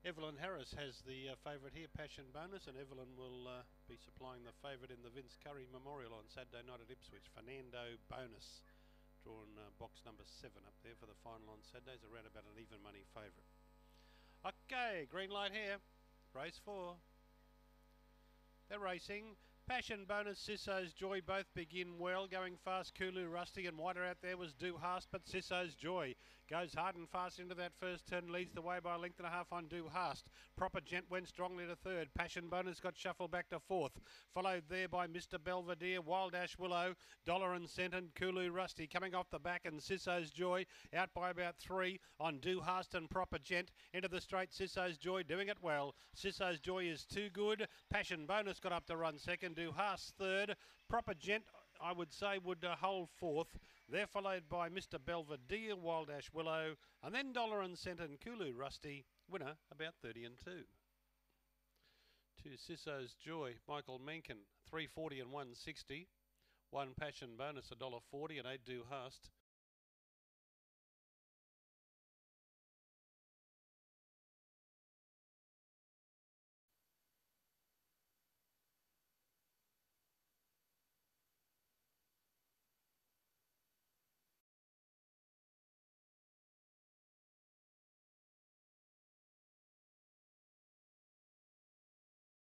Evelyn Harris has the uh, favourite here, Passion Bonus, and Evelyn will uh, be supplying the favourite in the Vince Curry Memorial on Saturday night at Ipswich. Fernando Bonus, drawn uh, box number seven up there for the final on Saturdays, around about an even money favourite. Okay, green light here, race four. They're racing. Passion Bonus, Sisso's Joy both begin well. Going fast, Kulu Rusty and wider out there was Do Hast, but Sisso's Joy goes hard and fast into that first turn, leads the way by a length and a half on Do Hast. Proper Gent went strongly to third. Passion Bonus got shuffled back to fourth. Followed there by Mr. Belvedere, Wild Ash Willow, Dollar and Cent and Kulu Rusty coming off the back and Sisso's Joy out by about three on Do Hast and Proper Gent into the straight. Sisso's Joy doing it well. Sisso's Joy is too good. Passion Bonus got up to run second. Do Hast third. Proper Gent, I would say, would uh, hold fourth. They're followed by Mr. Belvedere, Wild Ash Willow, and then Dollar and Cent and Kulu Rusty. Winner about 30 and 2. To Sisso's Joy, Michael Menken, 340 and 160. One Passion Bonus, $1.40 and eight Do Hast.